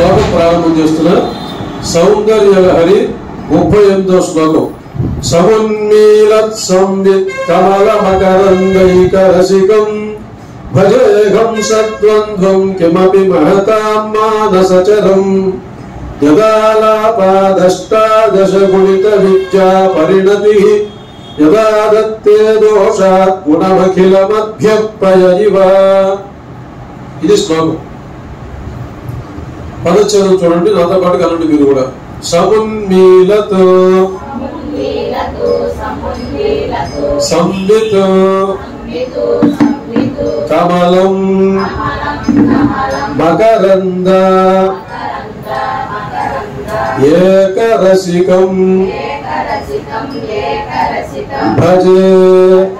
శ్లోకం ప్రారంభం చేస్తున్నా. సౌందర్య లహరి ముప్పై ఎనిమిదో శ్లోకం. సమున్మీలత్ సంవిత్ కమల మకరంగైక రసికం భజేహం సద్వంద్వం కిమపి మహతాం మానసచరం. యదాలాపాదష్టాదశ గుణిత విద్యా పరిణతి యదా దత్తే దోషాత్ గుణమఖిలమభ్యపయ ఇవ ఇది శ్లోకం. పదచ్ఛేదం చూడండి నాతో పాటు కలండి మీరు కూడా. సమున్మీలతో సంవిత్. కమలం. మకరంద. ఏకరసికం. భజే.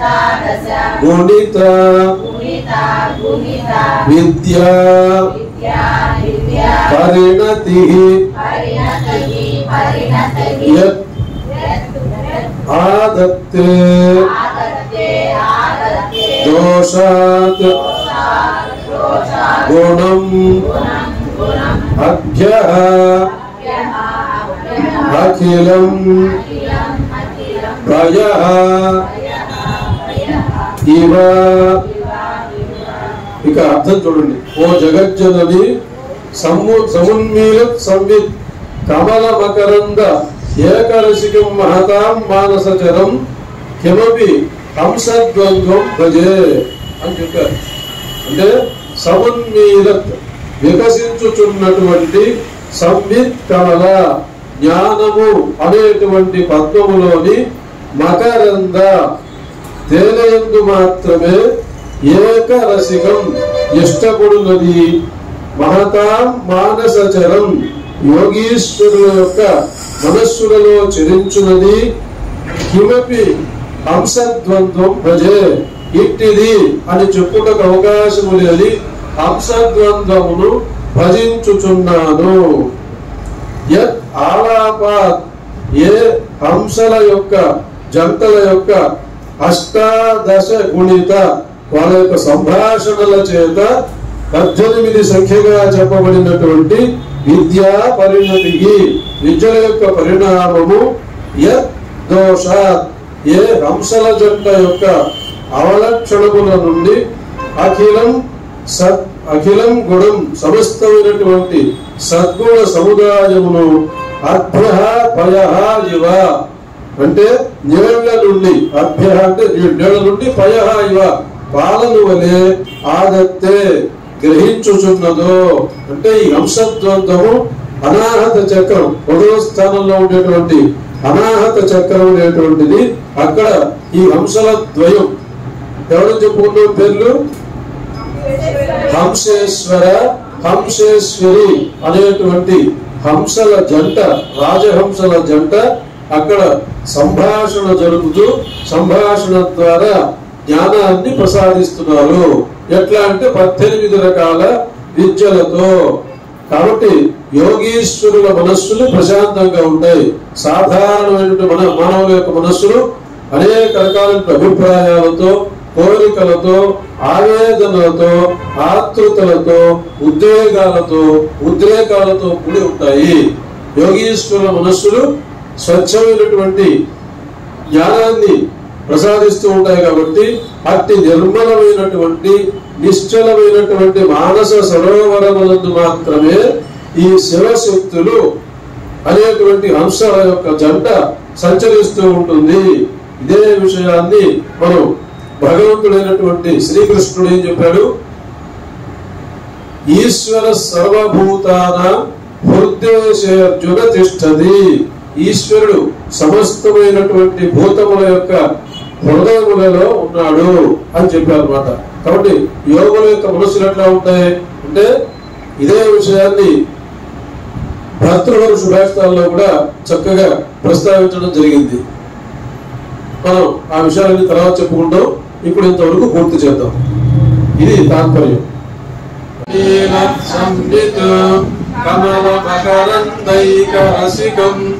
హరి మహతాం మానసచరం మానసచరం మానసచరం యత్ యత్ యత్ ఆలాపాత్ ఇక అర్థం చూడండి. ఓ జగజ్జనది సము సమున్మీల సంవిత్ కమల మకరంద ఏకరసికం మహతాం మానసచరం కిమపి హంసద్వంద్వం భజే అని చెప్పారు. అంటే సమున్మీలత్ వికసించుచున్నటువంటి సంవిత్ కమల జ్ఞానము అనేటువంటి పద్మములోని మకరంద తేనయందు మాత్రమే ఏకరసికం ఇష్టపడునది. మహతాం మానసచరం యోగీశ్వరుల యొక్క మనస్సులలో చరించున్నది కిమపి హంసద్వంద్వం భజే ఇట్టిది అని చెప్పుటకు అవకాశము లేని హంసద్వంద్వమును భజించుచున్నాను. యత్ ఆలాపాత్ ఏ హంసల యొక్క జంతల యొక్క అష్టాదశ గుణిత వాళ్ళ యొక్క సంభాషణల చేత పద్దెనిమిది సంఖ్యగా చెప్పబడినటువంటి విద్యా పరిణతికి విద్యల యొక్క పరిణామము దోష ఏ హంసల జంట యొక్క అవలక్షణముల నుండి అఖిలం సత్ అఖిలం గుణం సమస్తమైనటువంటి సద్గుణ సముదాయమును అభ్య భయ ఇవ. అంటే నీళ్ళ నుండి అభ్య అంటే నీళ్ళ నుండి పయ ఇవ పాలను వలె ఆదత్తే గ్రహించుచున్నదో. అంటే ఈ అంశద్వంతము అనాహత చక్రం పొడవ స్థానంలో ఉండేటువంటి అనాహత చక్రం అనేటువంటిది అక్కడ ఈ హంసల ద్వయం. ఎవరు చెప్పుకున్న పేర్లు? హంసేశ్వర హంసేశ్వరి అనేటువంటి హంసల జంట రాజహంసల జంట అక్కడ సంభాషణ జరుపుతూ సంభాషణ ద్వారా జ్ఞానాన్ని ప్రసాదిస్తున్నారు. ఎట్లా అంటే పద్దెనిమిది రకాల విద్యలతో. కాబట్టి యోగీశ్వరుల మనస్సులు ప్రశాంతంగా ఉంటాయి. సాధారణమైనటువంటి మన మానవుల యొక్క మనస్సులు అనేక రకాలైన అభిప్రాయాలతో కోరికలతో ఆవేదనలతో ఆతృతలతో ఉద్వేగాలతో ఉద్రేకాలతో కూడి ఉంటాయి. యోగీశ్వరుల మనస్సులు స్వచ్ఛమైనటువంటి జ్ఞానాన్ని ప్రసాదిస్తూ ఉంటాయి కాబట్టి అతి నిర్మలమైనటువంటి నిశ్చలమైనటువంటి మానస సరోవరములందు మాత్రమే ఈ శివశక్తులు అనేటువంటి హంసల యొక్క జంట సంచరిస్తూ ఉంటుంది. ఇదే విషయాన్ని మనం భగవంతుడైనటువంటి శ్రీకృష్ణుడు ఏం చెప్పాడు? ఈశ్వర సర్వభూతాన హృదయర్జున తిష్టది ఈశ్వరుడు సమస్తమైనటువంటి భూతముల యొక్క హృదయములలో ఉన్నాడు అని చెప్పారు అనమాట కాబట్టి యోగుల యొక్క మనసులు ఎట్లా ఉంటాయి? అంటే ఇదే విషయాన్ని భర్తృహర శుభాషితాల్లో కూడా చక్కగా ప్రస్తావించడం జరిగింది. మనం ఆ విషయాలన్నీ తర్వాత చెప్పుకుంటాం. ఇప్పుడు ఇంతవరకు పూర్తి చేద్దాం. ఇది తాత్పర్యం. కమల భజేహం రసికం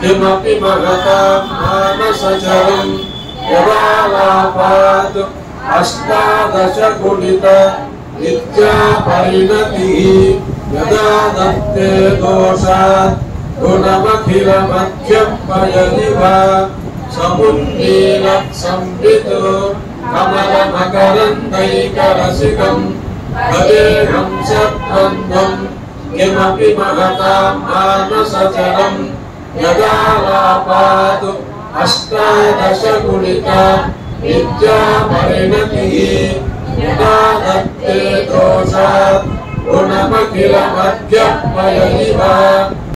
కిమపి మహతాం మానసచరం యదాలాపాత్ అష్టాదశ గుణిత విద్యా పరిణతి యదా దత్తే దోషాత్ గుణమఖిల మధ్యం పయనివ సమున్నీల సంవిత్ కమల మకరందైకరసికం किमपि महता मानसचरम् यदालापातु अष्टादशगुणिता विद्या परिणतिः यदा दत्ते दोषात् गुणमखिल्य